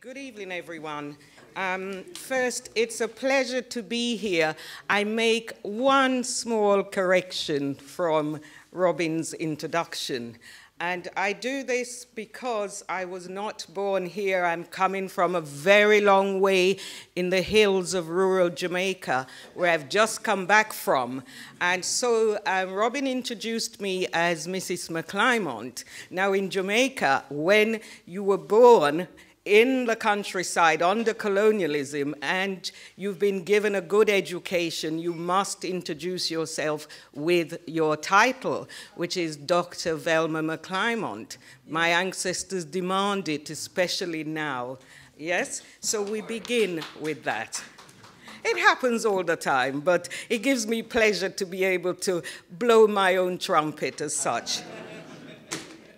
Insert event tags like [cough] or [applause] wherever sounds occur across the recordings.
Good evening, everyone. Um, first, it's a pleasure to be here. I make one small correction from Robin's introduction. And I do this because I was not born here. I'm coming from a very long way in the hills of rural Jamaica, where I've just come back from. And so um, Robin introduced me as Mrs. McClymont. Now, in Jamaica, when you were born, in the countryside under colonialism and you've been given a good education, you must introduce yourself with your title, which is Dr. Velma McClymont. My ancestors demand it, especially now. Yes? So we begin with that. It happens all the time, but it gives me pleasure to be able to blow my own trumpet as such.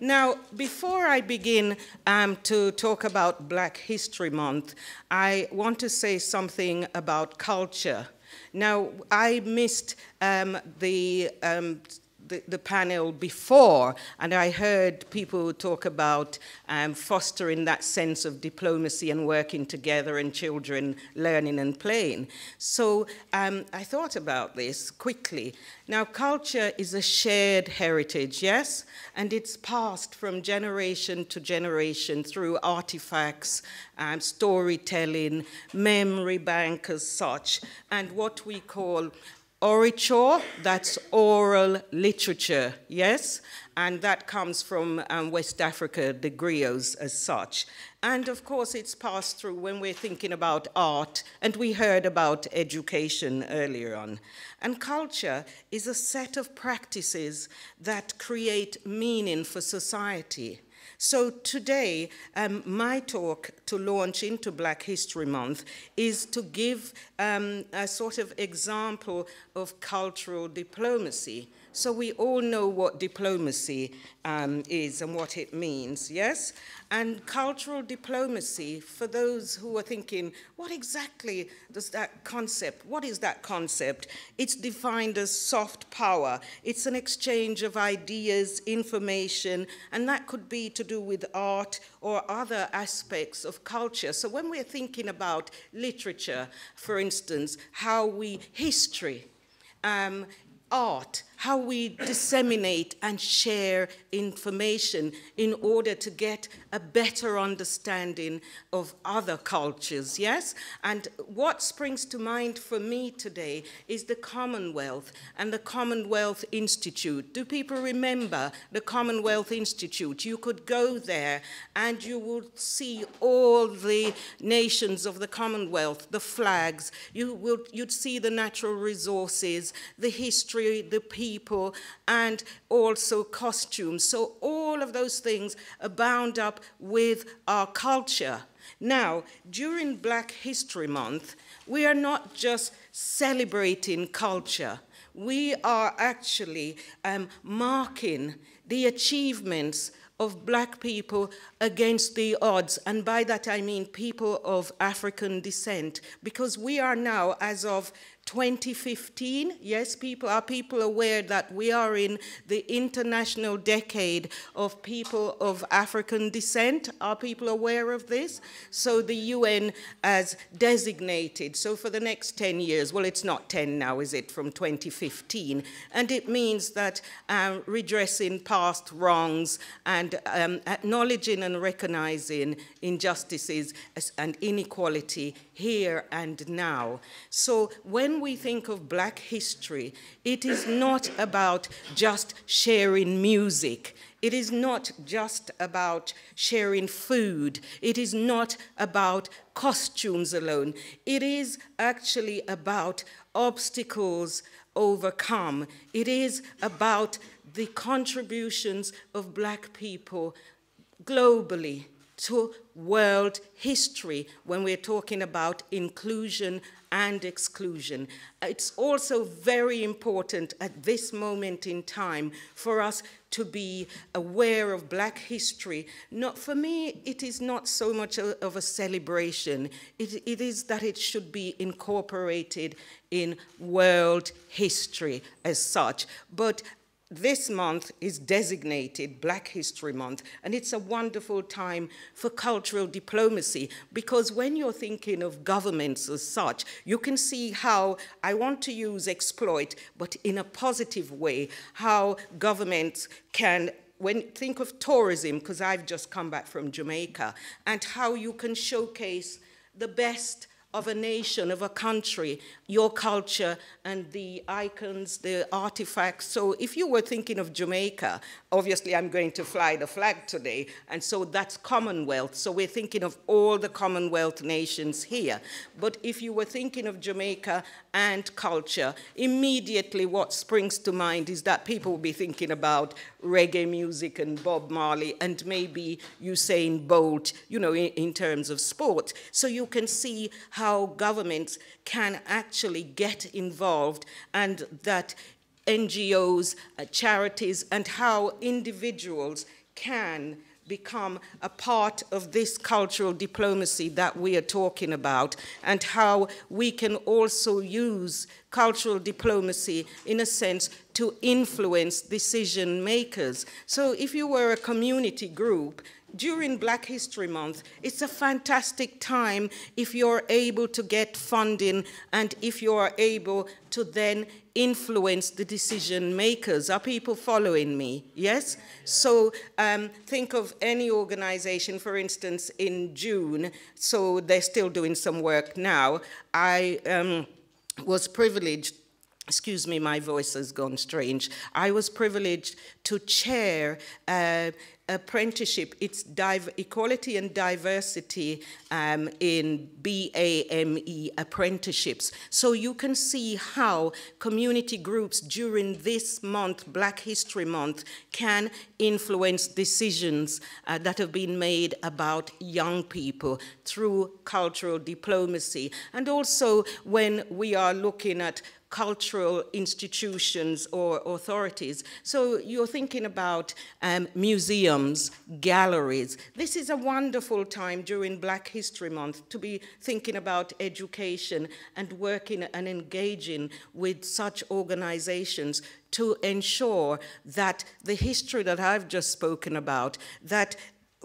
Now, before I begin um, to talk about Black History Month, I want to say something about culture. Now, I missed um, the um, the, the, panel before, and I heard people talk about um, fostering that sense of diplomacy and working together and children learning and playing. So um, I thought about this quickly. Now, culture is a shared heritage, yes? And it's passed from generation to generation through artifacts, um, storytelling, memory bank as such, and what we call Orature, that's oral literature, yes? And that comes from um, West Africa, the griots as such. And of course, it's passed through when we're thinking about art, and we heard about education earlier on. And culture is a set of practices that create meaning for society. So today, um, my talk to launch into Black History Month is to give um, a sort of example of cultural diplomacy. So we all know what diplomacy um, is and what it means, yes? And cultural diplomacy, for those who are thinking, what exactly does that concept, what is that concept? It's defined as soft power. It's an exchange of ideas, information, and that could be to do with art or other aspects of culture. So when we're thinking about literature, for instance, how we, history, um, art, how we disseminate and share information in order to get a better understanding of other cultures, yes? And what springs to mind for me today is the Commonwealth and the Commonwealth Institute. Do people remember the Commonwealth Institute? You could go there and you would see all the nations of the Commonwealth, the flags, you would, you'd see the natural resources, the history, the people, and also costumes. So all of those things are bound up with our culture. Now, during Black History Month, we are not just celebrating culture. We are actually um, marking the achievements of black people against the odds. And by that I mean people of African descent, because we are now, as of 2015. Yes, people are people aware that we are in the international decade of people of African descent. Are people aware of this? So the UN has designated, so for the next 10 years, well, it's not 10 now, is it, from 2015, and it means that um, redressing past wrongs and um, acknowledging and recognizing injustices and inequality here and now. So when we think of black history, it is not about just sharing music. It is not just about sharing food. It is not about costumes alone. It is actually about obstacles overcome. It is about the contributions of black people globally to world history when we're talking about inclusion and exclusion. It's also very important at this moment in time for us to be aware of black history. Not, for me, it is not so much a, of a celebration. It, it is that it should be incorporated in world history as such. But this month is designated Black History Month, and it's a wonderful time for cultural diplomacy because when you're thinking of governments as such, you can see how I want to use exploit, but in a positive way, how governments can when think of tourism, because I've just come back from Jamaica, and how you can showcase the best of a nation, of a country, your culture and the icons, the artifacts. So if you were thinking of Jamaica, obviously I'm going to fly the flag today, and so that's Commonwealth. So we're thinking of all the Commonwealth nations here. But if you were thinking of Jamaica and culture, immediately what springs to mind is that people will be thinking about reggae music and Bob Marley and maybe Usain Bolt, you know, in, in terms of sport. So you can see how governments can actually get involved and that NGOs, uh, charities, and how individuals can become a part of this cultural diplomacy that we are talking about, and how we can also use cultural diplomacy, in a sense, to influence decision makers. So if you were a community group, during Black History Month, it's a fantastic time if you're able to get funding and if you are able to then influence the decision makers. Are people following me? Yes? So um, think of any organization, for instance, in June, so they're still doing some work now. I um, was privileged excuse me, my voice has gone strange. I was privileged to chair uh, apprenticeship, it's equality and diversity um, in BAME apprenticeships. So you can see how community groups during this month, Black History Month, can influence decisions uh, that have been made about young people through cultural diplomacy. And also when we are looking at cultural institutions or authorities. So you're thinking about um, museums, galleries. This is a wonderful time during Black History Month to be thinking about education and working and engaging with such organizations to ensure that the history that I've just spoken about, that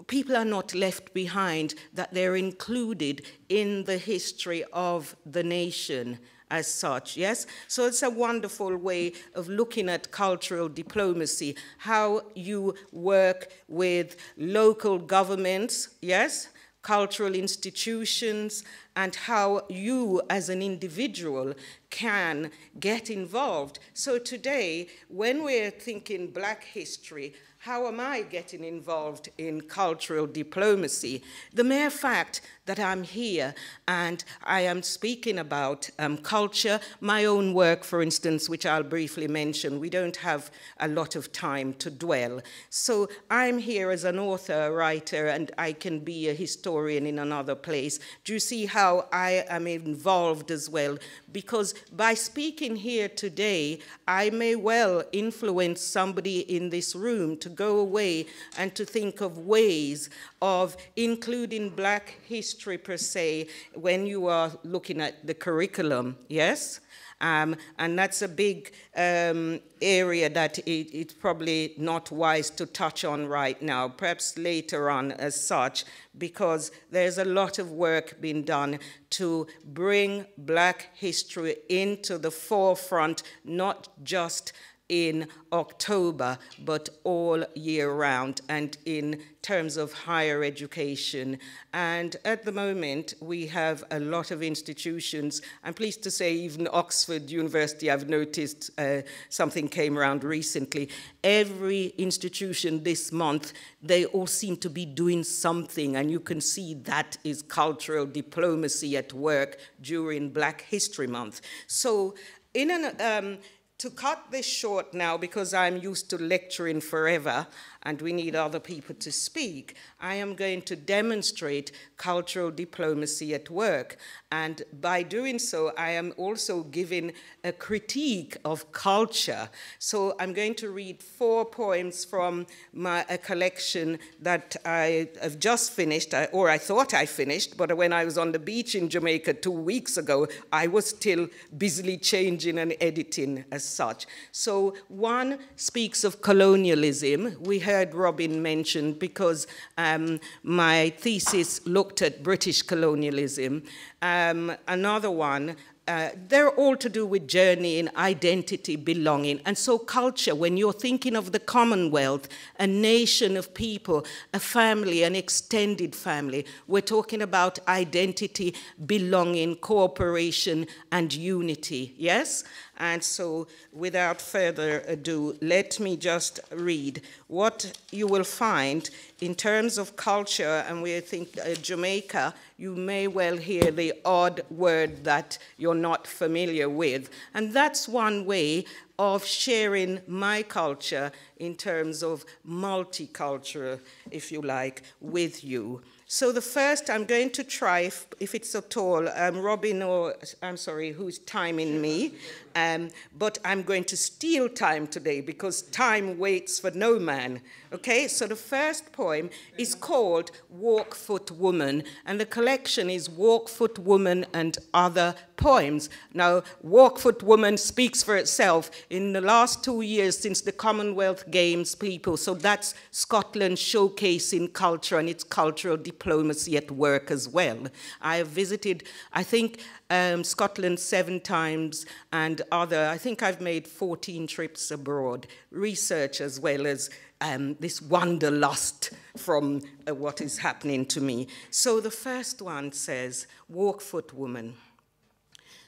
people are not left behind, that they're included in the history of the nation as such, yes? So it's a wonderful way of looking at cultural diplomacy, how you work with local governments, yes? Cultural institutions, and how you as an individual can get involved. So today, when we're thinking black history, how am I getting involved in cultural diplomacy? The mere fact that I'm here and I am speaking about um, culture, my own work, for instance, which I'll briefly mention, we don't have a lot of time to dwell. So I'm here as an author, a writer, and I can be a historian in another place. Do you see how I am involved as well? Because by speaking here today, I may well influence somebody in this room to go away and to think of ways of including black history per se when you are looking at the curriculum, yes? Um, and that's a big um, area that it, it's probably not wise to touch on right now, perhaps later on as such, because there's a lot of work being done to bring black history into the forefront, not just in October, but all year round and in terms of higher education. And at the moment, we have a lot of institutions. I'm pleased to say even Oxford University, I've noticed uh, something came around recently. Every institution this month, they all seem to be doing something, and you can see that is cultural diplomacy at work during Black History Month. So in an um, to cut this short now, because I'm used to lecturing forever, and we need other people to speak, I am going to demonstrate cultural diplomacy at work. And by doing so, I am also giving a critique of culture. So I'm going to read four poems from my, a collection that I have just finished, or I thought I finished, but when I was on the beach in Jamaica two weeks ago, I was still busily changing and editing as such. So one speaks of colonialism. We heard Robin mention because um, my thesis looked at British colonialism. Um, another one uh, they're all to do with journey and identity, belonging. And so, culture, when you're thinking of the Commonwealth, a nation of people, a family, an extended family, we're talking about identity, belonging, cooperation, and unity. Yes? And so, without further ado, let me just read what you will find in terms of culture. And we think uh, Jamaica, you may well hear the odd word that you're not familiar with. And that's one way of sharing my culture in terms of multicultural, if you like, with you. So the first, I'm going to try, if, if it's at all, um, Robin or, I'm sorry, who's timing me, um, but I'm going to steal time today because time waits for no man. Okay, so the first poem is called Walkfoot Woman, and the collection is Walkfoot Woman and Other Poems. Now, Walkfoot Woman speaks for itself in the last two years since the Commonwealth Games people, so that's Scotland showcasing culture and its cultural diplomacy at work as well. I have visited, I think, um, Scotland seven times and other, I think I've made 14 trips abroad, research as well as um, this wanderlust from uh, what is happening to me. So the first one says, Walk foot Woman.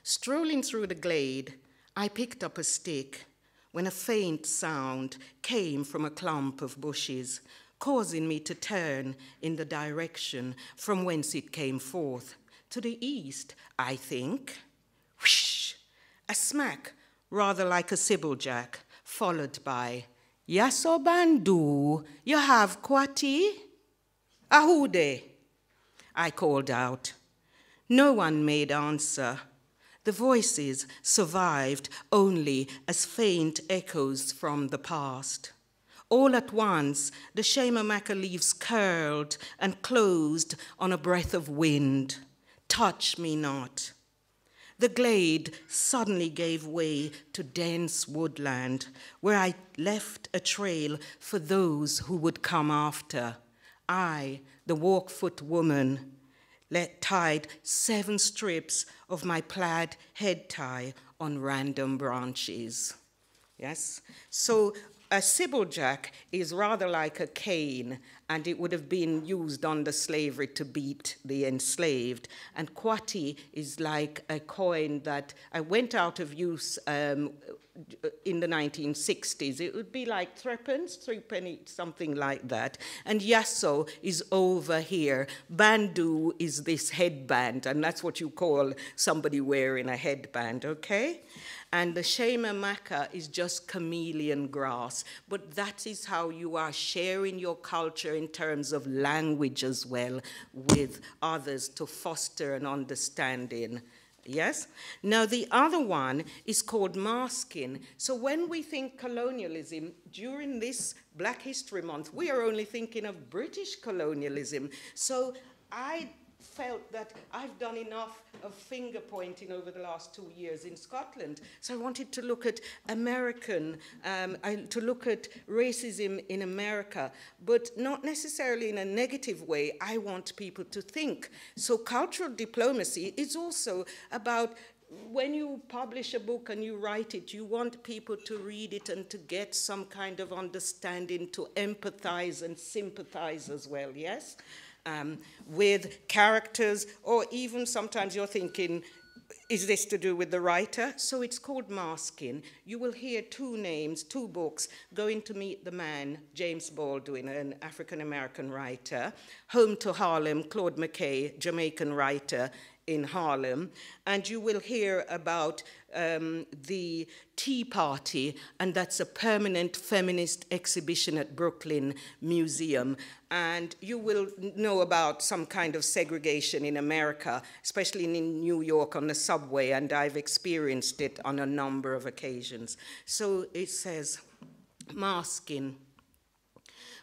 Strolling through the glade, I picked up a stick when a faint sound came from a clump of bushes, causing me to turn in the direction from whence it came forth. To the east, I think. Whoosh! A smack, rather like a supplejack, followed by, Yaso Bandu, you have Kwati? Ahude? I called out. No one made answer. The voices survived only as faint echoes from the past. All at once, the Shaimamaka leaves curled and closed on a breath of wind touch me not. The glade suddenly gave way to dense woodland, where I left a trail for those who would come after. I, the walkfoot woman, let tied seven strips of my plaid head tie on random branches. Yes? So a supplejack is rather like a cane, and it would have been used under slavery to beat the enslaved. And kwati is like a coin that I went out of use um, in the 1960s. It would be like threepence, three penny, something like that. And yasso is over here. Bandu is this headband, and that's what you call somebody wearing a headband, okay? And the Shaimamaka is just chameleon grass. But that is how you are sharing your culture in terms of language as well with others to foster an understanding. Yes? Now, the other one is called masking. So, when we think colonialism during this Black History Month, we are only thinking of British colonialism. So, I felt that I've done enough of finger pointing over the last two years in Scotland. So I wanted to look at American, um, to look at racism in America, but not necessarily in a negative way. I want people to think. So cultural diplomacy is also about when you publish a book and you write it, you want people to read it and to get some kind of understanding, to empathize and sympathize as well, yes? Um, with characters, or even sometimes you're thinking, is this to do with the writer? So it's called Masking. You will hear two names, two books, Going to Meet the Man, James Baldwin, an African American writer, Home to Harlem, Claude McKay, Jamaican writer, in Harlem, and you will hear about um, the Tea Party, and that's a permanent feminist exhibition at Brooklyn Museum. And you will know about some kind of segregation in America, especially in New York on the subway, and I've experienced it on a number of occasions. So it says, masking.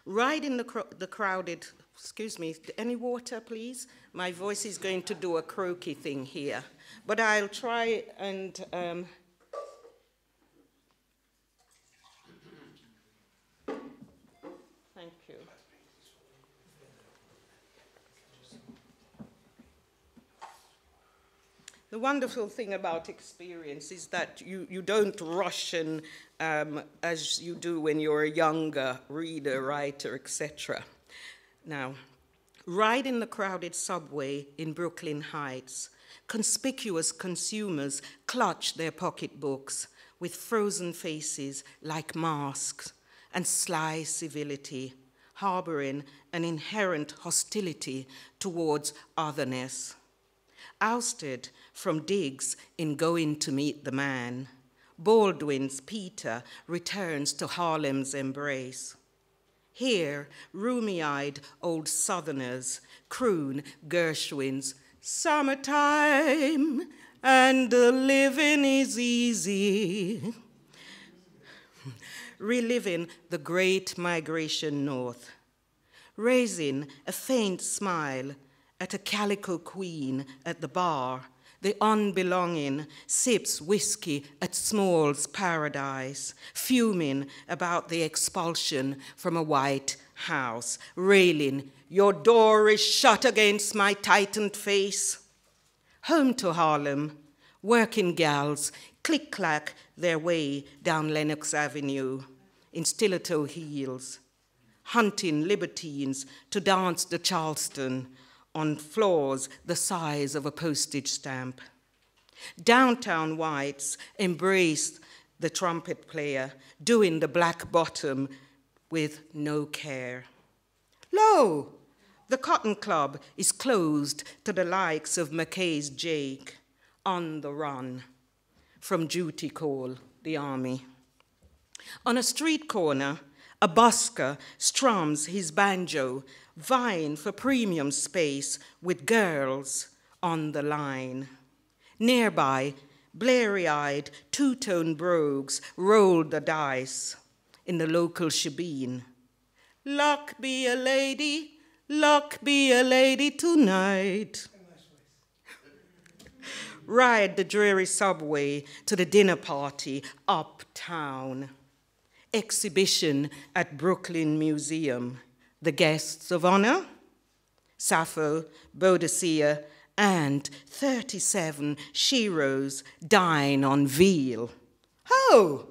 Riding the, cr the crowded, excuse me, any water, please? My voice is going to do a croaky thing here. But I'll try and um, thank you. The wonderful thing about experience is that you, you don't rush and, um, as you do when you're a younger reader, writer, etc. Now, riding the crowded subway in Brooklyn Heights, conspicuous consumers clutch their pocketbooks with frozen faces like masks and sly civility, harboring an inherent hostility towards otherness. Ousted from digs in Going to Meet the Man, Baldwin's Peter returns to Harlem's embrace. Here, roomy eyed old Southerners croon Gershwin's. Summertime and the living is easy. Reliving the great migration north, raising a faint smile at a calico queen at the bar the unbelonging sips whiskey at Small's paradise, fuming about the expulsion from a white house, railing, Your door is shut against my tightened face. Home to Harlem, working gals click clack their way down Lenox Avenue in stiletto heels, hunting libertines to dance the Charleston on floors the size of a postage stamp. Downtown whites embraced the trumpet player, doing the black bottom with no care. Lo, the Cotton Club is closed to the likes of McKay's Jake on the run from duty call, the army. On a street corner, a busker strums his banjo vying for premium space with girls on the line. Nearby, blary eyed, two tone brogues rolled the dice in the local shebeen. Luck be a lady, luck be a lady tonight. Ride the dreary subway to the dinner party uptown. Exhibition at Brooklyn Museum the guests of honor, Sappho, Boadicea, and 37 sheroes dine on veal. Oh,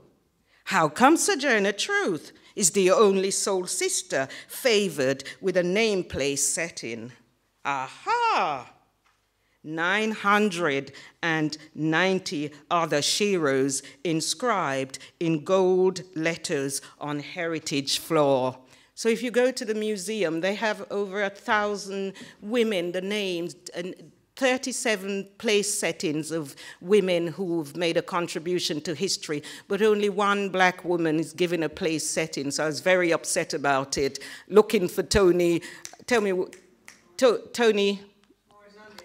how come Sojourner Truth is the only soul sister favored with a name place setting? Aha! 990 other sheroes inscribed in gold letters on heritage floor so if you go to the museum, they have over a thousand women, the names, and 37 place settings of women who've made a contribution to history, but only one black woman is given a place setting. So I was very upset about it, looking for Tony. tell me, to, Toni,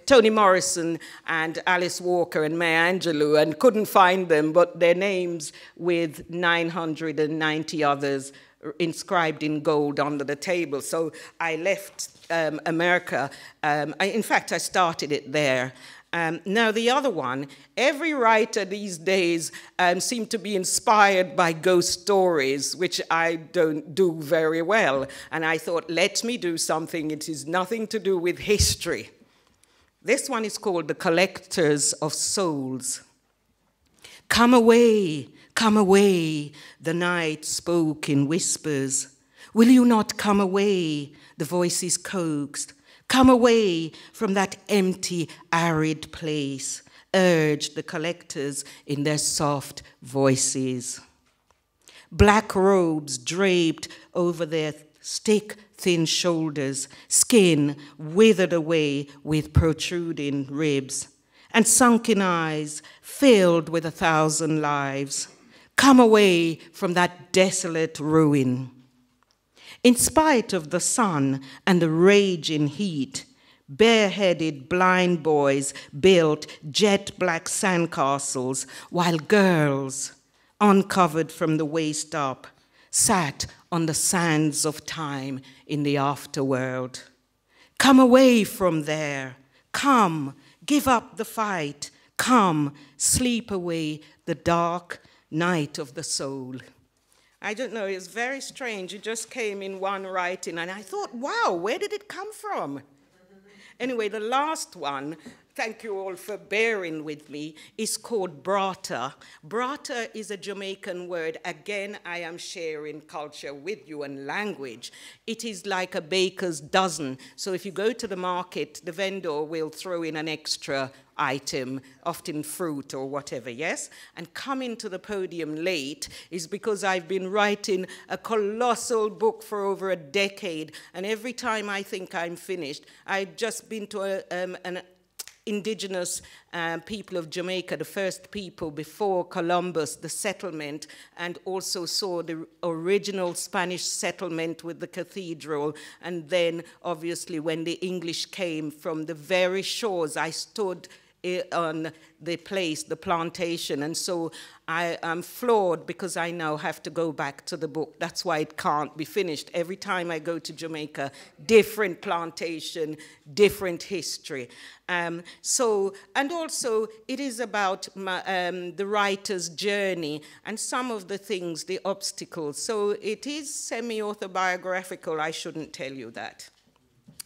Toni Morrison and Alice Walker and Maya Angelou and couldn't find them, but their names with 990 others inscribed in gold under the table. So I left um, America. Um, I, in fact, I started it there. Um, now, the other one, every writer these days um, to be inspired by ghost stories, which I don't do very well. And I thought, let me do something. It is nothing to do with history. This one is called The Collectors of Souls. Come away, Come away, the night spoke in whispers. Will you not come away? The voices coaxed. Come away from that empty, arid place, urged the collectors in their soft voices. Black robes draped over their stick thin shoulders, skin withered away with protruding ribs, and sunken eyes filled with a thousand lives. Come away from that desolate ruin. In spite of the sun and the raging heat, bareheaded blind boys built jet black sandcastles while girls, uncovered from the waist up, sat on the sands of time in the afterworld. Come away from there. Come, give up the fight. Come, sleep away the dark night of the soul. I don't know, it's very strange. It just came in one writing, and I thought, wow, where did it come from? Anyway, the last one thank you all for bearing with me, is called brata. Brata is a Jamaican word. Again, I am sharing culture with you and language. It is like a baker's dozen. So if you go to the market, the vendor will throw in an extra item, often fruit or whatever, yes? And coming to the podium late is because I've been writing a colossal book for over a decade, and every time I think I'm finished, I've just been to a, um, an indigenous uh, people of Jamaica, the first people before Columbus, the settlement, and also saw the original Spanish settlement with the cathedral. And then, obviously, when the English came from the very shores, I stood on the place, the plantation. And so I am floored because I now have to go back to the book. That's why it can't be finished. Every time I go to Jamaica, different plantation, different history. Um, so, and also it is about my, um, the writer's journey and some of the things, the obstacles. So it is semi-autobiographical, I shouldn't tell you that.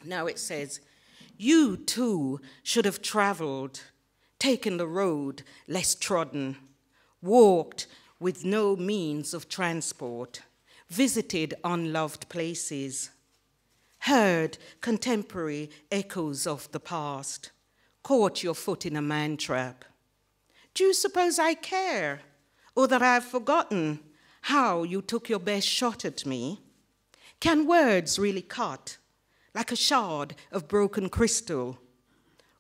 Now it says, you too should have traveled, taken the road less trodden, walked with no means of transport, visited unloved places, heard contemporary echoes of the past, caught your foot in a man trap. Do you suppose I care, or that I've forgotten how you took your best shot at me? Can words really cut? Like a shard of broken crystal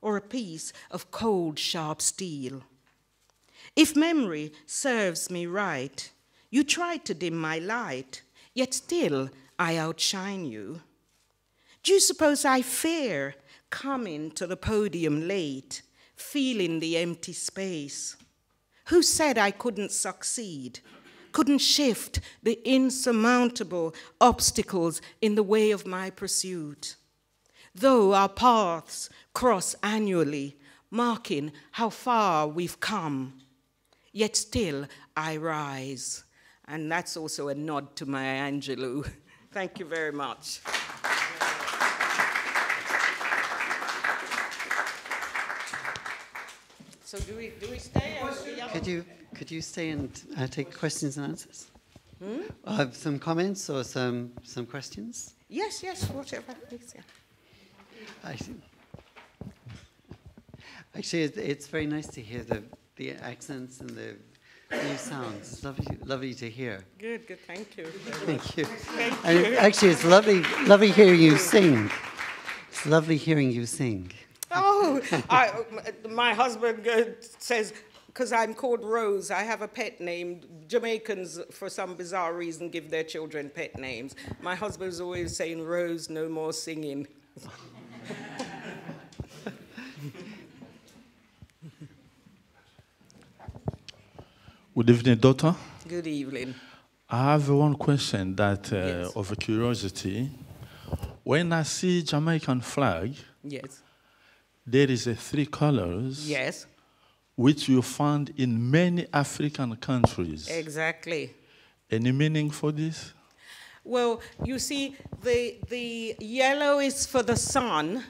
or a piece of cold, sharp steel. If memory serves me right, you tried to dim my light, yet still I outshine you. Do you suppose I fear coming to the podium late, feeling the empty space? Who said I couldn't succeed? Couldn't shift the insurmountable obstacles in the way of my pursuit. Though our paths cross annually, marking how far we've come, yet still I rise. And that's also a nod to Maya Angelou. [laughs] Thank you very much. So do we, do we stay? Could you, could you stay and uh, take questions and answers? Hmm? Have some comments or some, some questions? Yes, yes, whatever, please, yeah. Actually, actually it's, it's very nice to hear the, the accents and the new sounds. It's lovely, lovely to hear. Good, good, thank you. Thank you. Thank and you. actually, it's lovely, lovely hearing you sing. It's lovely hearing you sing. Oh, I, my husband says, because I'm called Rose, I have a pet name. Jamaicans, for some bizarre reason, give their children pet names. My husband's always saying, Rose, no more singing. Good evening, Doctor. Good evening. I have one question that, uh, Yes. of a curiosity. When I see Jamaican flag, Yes. There is a three colors Yes, which you find in many African countries. exactly. Any meaning for this? Well, you see, the, the yellow is for the sun,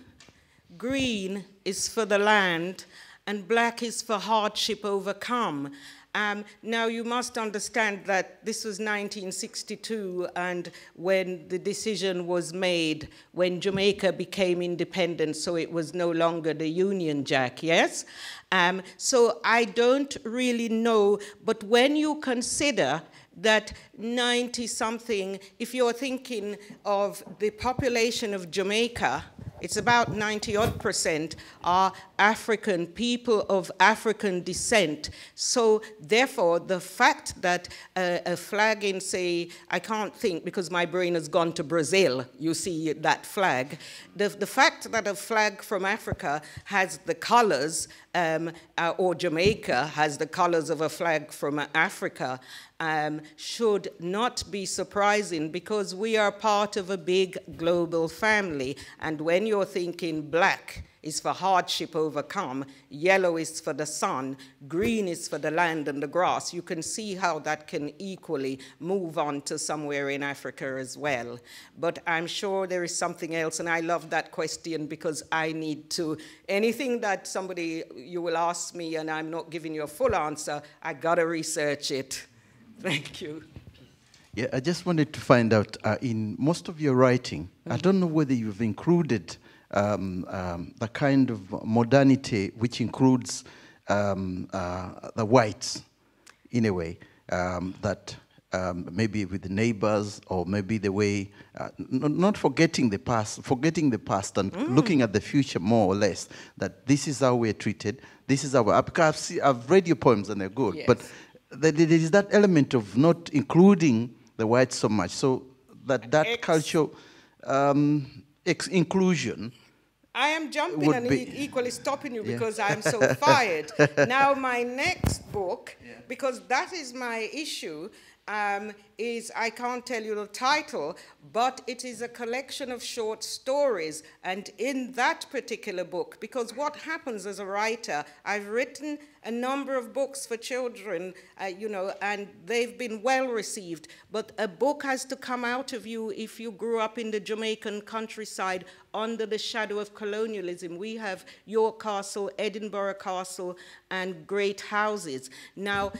green is for the land, and black is for hardship overcome. Um, now, you must understand that this was 1962, and when the decision was made, when Jamaica became independent, so it was no longer the Union Jack, yes? Um, so I don't really know, but when you consider that 90 something, if you're thinking of the population of Jamaica, it's about 90 odd percent are African, people of African descent. So, therefore, the fact that a flag in, say, I can't think because my brain has gone to Brazil, you see that flag. The, the fact that a flag from Africa has the colors, um, uh, or Jamaica has the colors of a flag from Africa, um, should not be surprising because we are part of a big global family. And when you're thinking black, is for hardship overcome, yellow is for the sun, green is for the land and the grass. You can see how that can equally move on to somewhere in Africa as well. But I'm sure there is something else, and I love that question because I need to, anything that somebody, you will ask me and I'm not giving you a full answer, I gotta research it. [laughs] Thank you. Yeah, I just wanted to find out uh, in most of your writing, mm -hmm. I don't know whether you've included um, um, the kind of modernity which includes um, uh, the whites in a way um, that um, maybe with the neighbors or maybe the way, uh, not forgetting the past, forgetting the past and mm. looking at the future more or less, that this is how we're treated, this is our, because I've, I've read your poems and they're good, yes. but there is that element of not including the whites so much, so that that Ex culture, um, inclusion. I am jumping and e equally stopping you yeah. because I'm so [laughs] fired. now, my next book, yeah. because that is my issue, um, is, I can't tell you the title, but it is a collection of short stories. And in that particular book, because what happens as a writer, I've written a number of books for children, uh, you know, and they've been well received. But a book has to come out of you if you grew up in the Jamaican countryside under the shadow of colonialism. We have York Castle, Edinburgh Castle, and great houses. Now,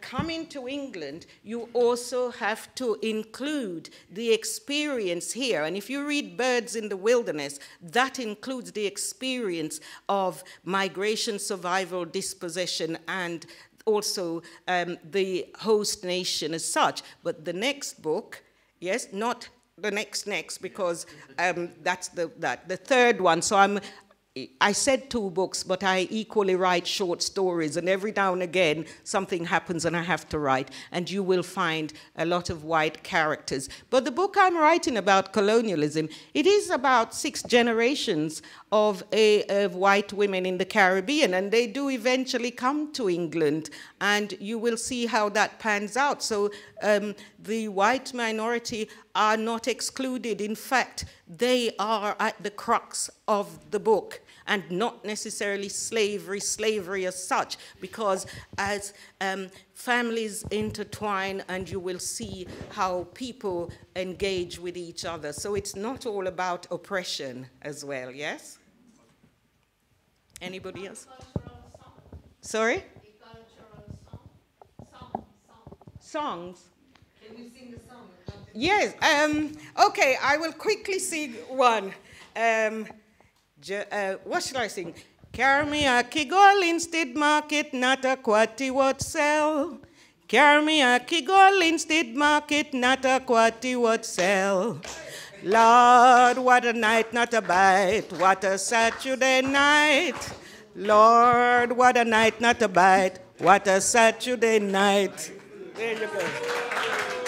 coming to England, you also have to include the experience here. And if you read Birds in the Wilderness, that includes the experience of migration, survival, dispossession, and also um, the host nation as such. But the next book, yes, not the next next because um, that's the that the third one. So I'm I said two books, but I equally write short stories, and every now and again something happens and I have to write, and you will find a lot of white characters. But the book I'm writing about colonialism, it is about six generations of, a, of white women in the Caribbean, and they do eventually come to England, and you will see how that pans out. So um, the white minority are not excluded. In fact, they are at the crux of the book and not necessarily slavery, slavery as such, because as um, families intertwine and you will see how people engage with each other. So it's not all about oppression as well, yes? Anybody else? Sorry? Songs. Can you sing the song? Yes. Um, okay, I will quickly sing one. Um, uh, what should I sing? Carry me a kigol Linstead market, not a quati what sell. Carry me a kigol Linstead market, not a quati what sell. Lord, what a night, not a bite. What a Saturday night. Lord, what a night, not a bite. What a Saturday night. There you go.